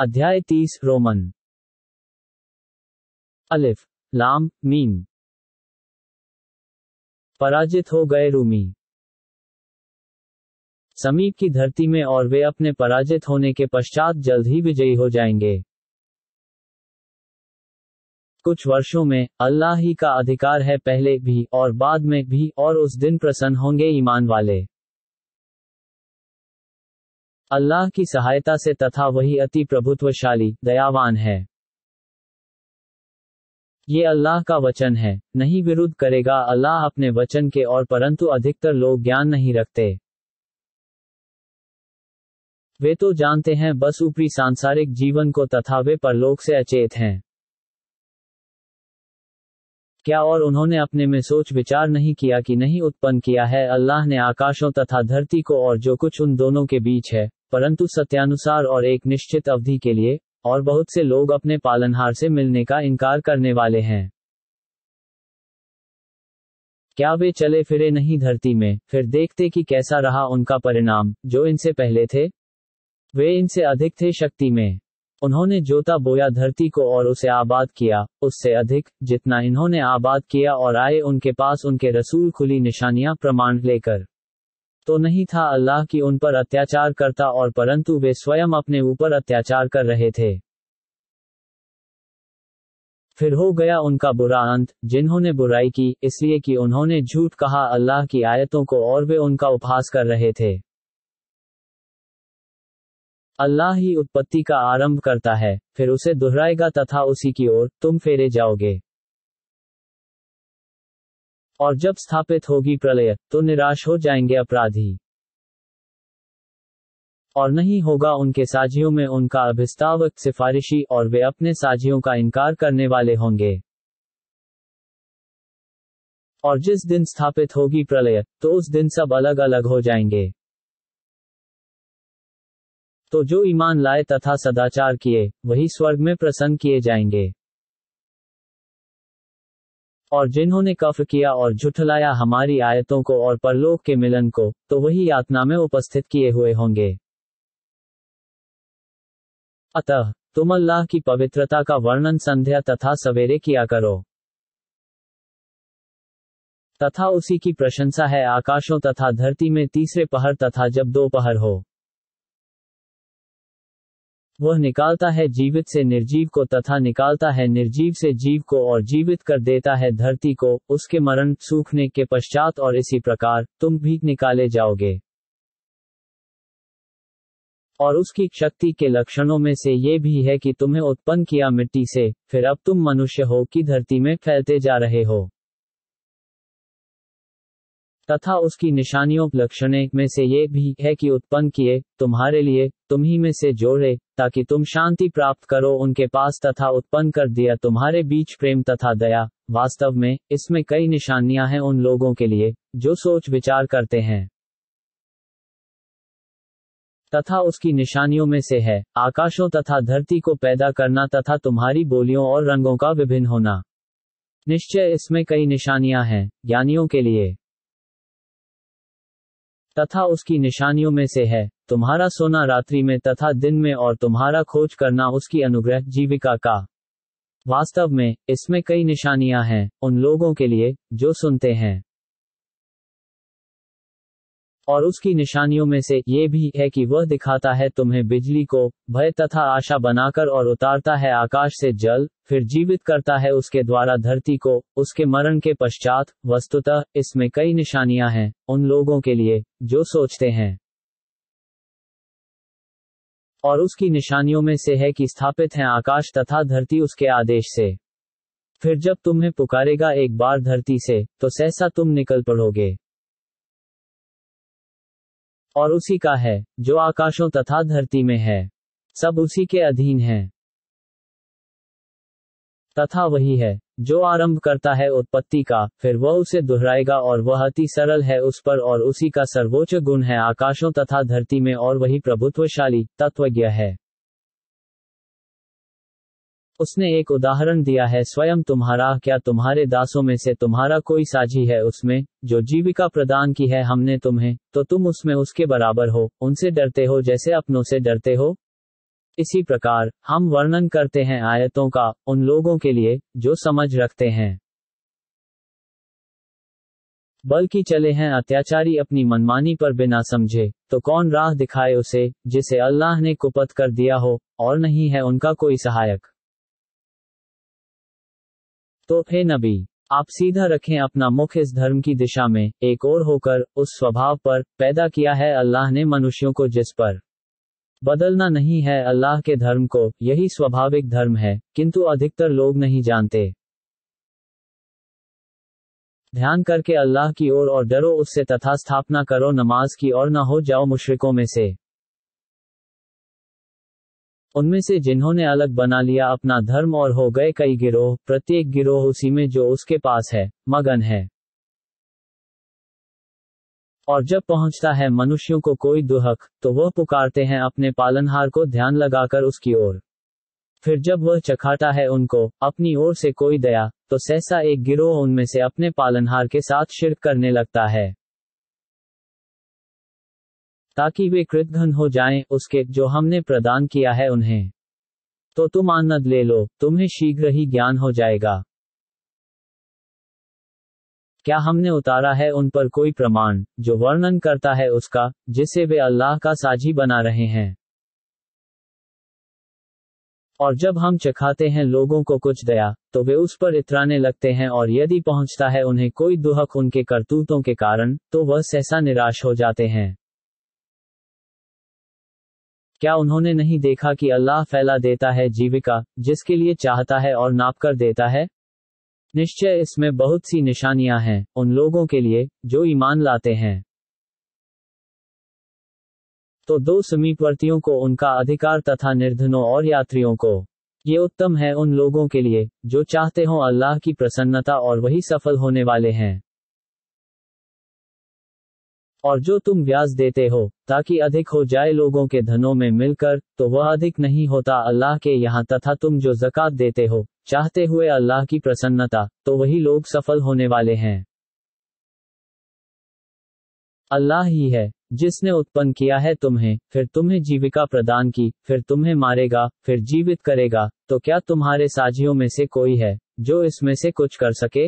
अध्याय तीस, रोमन। अलिफ, लाम, मीम। पराजित हो गए रूमी। समीप की धरती में और वे अपने पराजित होने के पश्चात जल्द ही विजयी हो जाएँगे। कुछ वर्षों में, अल्लाह ही का अधिकार है पहले भी और बाद में भी और उस दिन प्रसन्न होंगे ईमान वाले। अल्लाह की सहायता से तथा वही अति प्रभुत्वशाली, दयावान है। ये अल्लाह का वचन है, नहीं विरुद्ध करेगा अल्लाह अपने वचन के और परंतु अधिकतर लोग ज्ञान नहीं रखते। वे तो जानते हैं बस ऊपरी सांसारिक जीवन को तथा वे परलोक से अचेत हैं। क्या और उन्होंने अपने में सोच विचार नहीं किया कि नहीं उत्पन्न किया है? अल्लाह ने आकाशों तथा धरती को और जो कुछ उन दोनों के बीच है, परंतु सत्यानुसार और एक निश्चित अवधि के लिए, और बहुत से लोग अपने पालनहार से मिलने का इनकार करने वाले हैं। क्या वे चले फिरे नहीं धरती में? फिर देखते कि कैसा रहा उनका परिणाम, जो इनसे पहले थे। वे इनसे अधिक थे शक्ति में। उन्होंने जोता बोया धरती को और उसे आबाद किया, उससे अधिक, जितना इन्होंने आबाद किया और आए उनके पास उनके रसूल खुली निशानियाँ प्रमाण लेकर। तो नहीं था अल्लाह की उन पर अत्याचार करता और परंतु वे स्वयं अपने ऊपर अत्याचार कर रहे थे। फिर हो गया उनका बुरा अंत, जिन्होंने बुराई की, इसलिए कि उन्होंने झूठ कहा अल्लाह की आयतों को और वे उनका उपहास कर रहे थे। अल्लाह ही उत्पत्ति का आरंभ करता है, फिर उसे दोहराएगा तथा उसी की ओर तुम फेरे जाओगे। और जब स्थापित होगी प्रलय तो निराश हो जाएँगे अपराधी। और नहीं होगा उनके साझियों में उनका अभिस्तावक सिफारिशी और वे अपने साझियों का इनकार करने वाले होंगे। और जिस दिन स्थापित होगी प्रलय तो उस दिन सब अलग अलग हो जाएँगे। तो जो ईमान लाए तथा सदाचार किए, वही स्वर्ग में प्रसन्न किए जाएँगे। और जिन्होंने कफ किया और झुठलाया हमारी आयतों को और परलोक के मिलन को तो वही यातना में उपस्थित किए हुए होंगे। अतः, तुम अल्लाह की पवित्रता का वर्णन संध्या तथा सवेरे किया करो। तथा उसी की प्रशंसा है आकाशों तथा धरती में तीसरे पहर तथा जब दो पहर हो। वह निकालता है जीवित से निर्जीव को तथा निकालता है निर्जीव से जीव को और जीवित कर देता है धरती को, उसके मरण सूखने के पश्चात और इसी प्रकार, तुम भी निकाले जाओगे। और उसकी शक्ति के लक्षणों में से ये भी है कि तुम्हें उत्पन्न किया मिट्टी से, फिर अब तुम मनुष्य हो कि धरती में फैलते जा रहे हो। तथा उसकी निशानियों लक्षण में से ये भी है कि उत्पन्न किए, तुम्हारे लिए, तुम ही में से जोड़े ताकि तुम शांति प्राप्त करो उनके पास तथा उत्पन्न कर दिया तुम्हारे बीच प्रेम तथा दया। वास्तव में, इसमें कई निशानियाँ हैं उन लोगों के लिए, जो सोच विचार करते हैं। तथा उसकी निशानियों में से है, आकाशों तथा धरती को पैदा करना तथा तुम्हारी बोलियों और रंगों का विभिन्न होना। निश्चय इसमें कई निशानियाँ हैं, ज्ञानियों के लिए। तथा उसकी निशानियों में से है, तुम्हारा सोना रात्रि में तथा दिन में और तुम्हारा खोज करना उसकी अनुग्रह जीविका का। वास्तव में, इसमें कई निशानियाँ हैं, उन लोगों के लिए, जो सुनते हैं। और उसकी निशानियों में से ये भी है कि वह दिखाता है तुम्हें बिजली को, भय तथा आशा बनाकर और उतारता है आकाश से जल फिर जीवित करता है उसके द्वारा धरती को, उसके मरण के पश्चात, वस्तुतः, इसमें कई निशानियाँ हैं, उन लोगों के लिए, जो सोचते हैं। और उसकी निशानियों में से है कि स्थापित हैं आकाश तथा धरती उसके आदेश से। फिर जब तुम्हें पुकारेगा एक बार धरती से तो सहसा तुम निकल पड़ोगे। और उसी का है, जो आकाशों तथा धरती में है। सब उसी के अधीन है। तथा वही है, जो आरंभ करता है उत्पत्ति का, फिर वह उसे दोहराएगा और वह अति सरल है उस पर और उसी का सर्वोच्च गुण है आकाशों तथा धरती में और वही प्रभुत्वशाली, तत्वज्ञ है। उसने एक उदाहरण दिया है, स्वयं तुम्हारा, क्या तुम्हारे दासों में से तुम्हारा कोई साझी है उसमें, जो जीविका प्रदान की है हमने तुम्हें तो तुम उसमें उसके बराबर हो, उनसे डरते हो जैसे अपनों से डरते हो इसी प्रकार, हम वर्णन करते हैं आयतों का, उन लोगों के लिए, जो समझ रखते हैं। बल्कि चले हैं अत्याचारी अपनी मनमानी पर बिना समझे तो कौन राह दिखाए उसे, जिसे अल्लाह ने कुपत कर दिया हो, और नहीं है उनका कोई सहायक? तो हे नबी, आप सीधा रखें अपना मुख इस धर्म की दिशा में, एक और होकर, उस स्वभाव पर, पैदा किया है अल्लाह ने मनुष्यों को जिस पर। बदलना नहीं है अल्लाह के धर्म को यही स्वाभाविक धर्म है किंतु अधिकतर लोग नहीं जानते। ध्यान करके अल्लाह की ओर और, और डरो उससे तथा स्थापना करो नमाज़ की और न हो जाओ मुशरिकों में से। उनमें से जिन्होंने अलग बना लिया अपना धर्म और हो गए कई गिरोह प्रत्येक गिरोह उसी में जो उसके पास है मगन है। और जब पहुँचता है मनुष्यों को कोई दुहक तो वह पुकारते हैं अपने पालनहार को ध्यान लगाकर उसकी ओर। फिर जब वह चखाटा है उनको, अपनी ओर से कोई दया तो सहसा एक गिरोह उनमें से अपने पालनहार के साथ शिरक करने लगता है। ताकि वे कृतघ्न हो जाएँ उसके, जो हमने प्रदान किया है उन्हें। तो तुम आनंद ले लो, तुम्हें शीघ्र ही ज्ञान हो जाएगा। क्या हमने उतारा है उन पर कोई प्रमाण, जो वर्णन करता है उसका, जिसे वे अल्लाह का साझी बना रहे हैं? और जब हम चखाते हैं लोगों को कुछ दया तो वे उस पर इतराने लगते हैं और यदि पहुँचता है उन्हें कोई दुहक उनके करतूतों के कारण तो वह सहसा निराश हो जाते हैं। क्या उन्होंने नहीं देखा कि अल्लाह फैला देता है जीविका, जिसके लिए चाहता है और नाप कर देता है? निश्चय इसमें बहुत सी निशानियाँ हैं, उन लोगों के लिए, जो ईमान लाते हैं। तो दो समीपवर्तियों को उनका अधिकार तथा निर्धनों और यात्रियों को। ये उत्तम है उन लोगों के लिए, जो चाहते हों अल्लाह की प्रसन्नता और वही सफल होने वाले हैं। और जो तुम व्याज देते हो, ताकि अधिक हो जाए लोगों के धनों में मिलकर तो वह अधिक नहीं होता अल्लाह के यहाँ तथा तुम जो जक़ात देते हो, चाहते हुए अल्लाह की प्रसन्नता तो वही लोग सफल होने वाले हैं। अल्लाह ही है, जिसने उत्पन्न किया है तुम्हें, फिर तुम्हें जीविका प्रदान की, फिर तुम्हें मारेगा, फिर जीवित करेगा तो क्या तुम्हारे साझियों में से कोई है, जो इसमें से कुछ कर सके?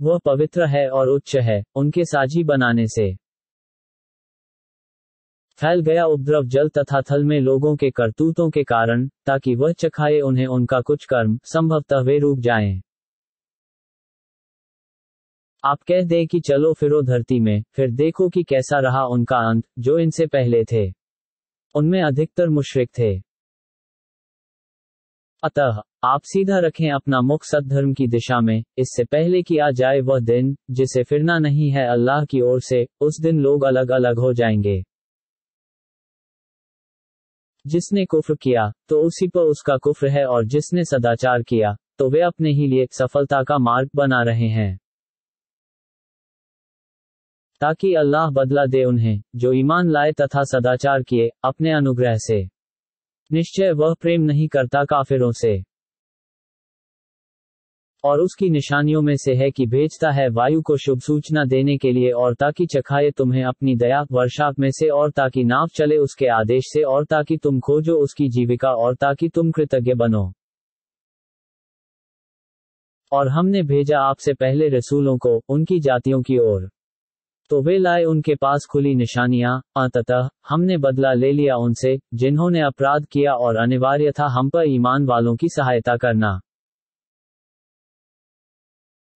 वह पवित्र है और उच्च है, उनके साझी बनाने से। फैल गया उपद्रव जल तथा थल में लोगों के करतूतों के कारण, ताकि वह चखाए उन्हें उनका कुछ कर्म, संभवतः वे रुक जाएँ। आप कह दें कि चलो फिरो धरती में, फिर देखो कि कैसा रहा उनका अंत, जो इनसे पहले थे। उनमें अधिकतर मुशरिक थे। अतः, आप सीधा रखें अपना मुख सद्धर्म की दिशा में, इससे पहले कि आ जाए वह दिन, जिसे फिरना नहीं है अल्लाह की ओर से, उस दिन लोग अलग अलग हो जाएँगे। जिसने कुफ्र किया तो उसी पर उसका कुफ्र है और जिसने सदाचार किया तो वे अपने ही लिए सफलता का मार्ग बना रहे हैं। ताकि अल्लाह बदला दे उन्हें, जो ईमान लाए तथा सदाचार किए, अपने अनुग्रह से। निश्चय वह प्रेम नहीं करता काफिरों से। और उसकी निशानियों में से है कि भेजता है वायु को शुभ सूचना देने के लिए और ताकि चखाए तुम्हें अपनी दया वर्षा में से और ताकि नाव चले उसके आदेश से और ताकि तुम खोजो उसकी जीविका और ताकि तुम कृतज्ञ बनो। और हमने भेजा आपसे पहले रसूलों को, उनकी जातियों की ओर। तो वे लाए उनके पास खुली निशानियाँ, अंततः, हमने बदला ले लिया उनसे, जिन्होंने अपराध किया और अनिवार्य था हम पर ईमान वालों की सहायता करना।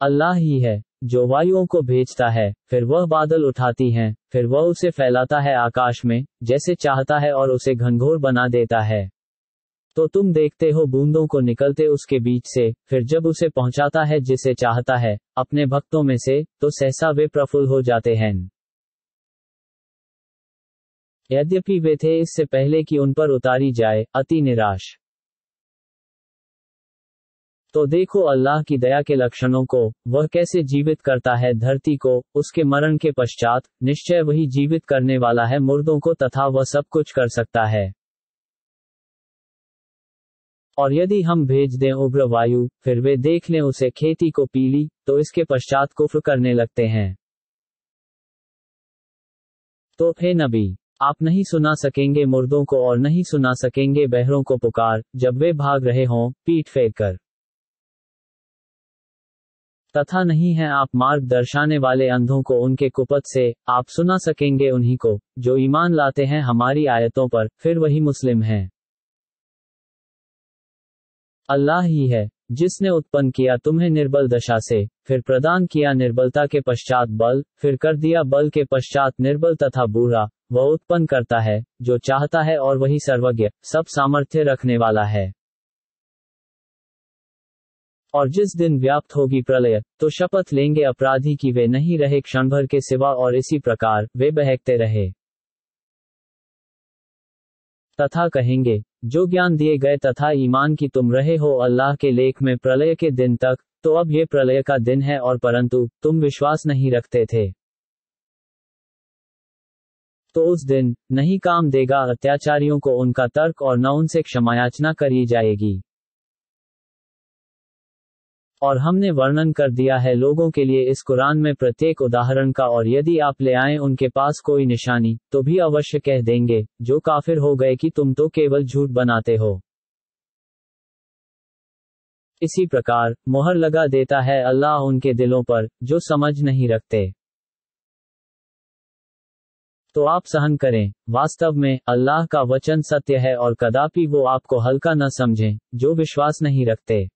अल्लाह ही है, जो वायुओं को भेजता है, फिर वह बादल उठाती हैं, फिर वह उसे फैलाता है आकाश में, जैसे चाहता है और उसे घनघोर बना देता है। तो तुम देखते हो बूंदों को निकलते उसके बीच से, फिर जब उसे पहुंचाता है जिसे चाहता है, अपने भक्तों में से तो सहसा वे प्रफुल्ल हो जाते हैं। यद्यपि वे थे इससे पहले कि उन पर उतारी जाए, अति निराश। तो देखो अल्लाह की दया के लक्षणों को, वह कैसे जीवित करता है धरती को, उसके मरण के पश्चात, निश्चय वही जीवित करने वाला है मुर्दों को तथा वह सब कुछ कर सकता है। और यदि हम भेज दें उग्र वायु, फिर वे देख लें उसे खेती को पीली तो इसके पश्चात कुफ्र करने लगते हैं। तो हे नबी, आप नहीं सुना सकेंगे मुर्दों को और नहीं सुना सकेंगे बहरों को पुकार, जब वे भाग रहे हों, पीठ फेंक कर तथा नहीं है आप मार्ग दर्शाने वाले अंधों को उनके कुपत से आप सुना सकेंगे उन्हीं को, जो ईमान लाते हैं हमारी आयतों पर, फिर वही मुस्लिम हैं। अल्लाह ही है, जिसने उत्पन्न किया तुम्हें निर्बल दशा से, फिर प्रदान किया निर्बलता के पश्चात बल, फिर कर दिया बल के पश्चात निर्बल तथा बूढ़ा, वह उत्पन्न करता है, जो चाहता है और वही सर्वज्ञ, सब सामर्थ्य रखने वाला है। और जिस दिन व्याप्त होगी प्रलय तो शपथ लेंगे अपराधी की वे नहीं रहे क्षण भर के सिवा और इसी प्रकार, वे बहकते रहे। तथा कहेंगे, जो ज्ञान दिए गए तथा ईमान की तुम रहे हो अल्लाह के लेख में प्रलय के दिन तक तो अब ये प्रलय का दिन है और परंतु, तुम विश्वास नहीं रखते थे। तो उस दिन, नहीं काम देगा अत्याचारियों को उनका तर्क और न उनसे क्षमायाचना करी जाएगी। और हमने वर्णन कर दिया है लोगों के लिए इस कुरान में प्रत्येक उदाहरण का और यदि आप ले आए उनके पास कोई निशानी तो भी अवश्य कह देंगे, जो काफिर हो गए कि तुम तो केवल झूठ बनाते हो। इसी प्रकार, मोहर लगा देता है अल्लाह उनके दिलों पर, जो समझ नहीं रखते। तो आप सहन करें, वास्तव में, अल्लाह का वचन सत्य है और कदापि वो आपको हल्का न समझें, जो विश्वास नहीं रखते।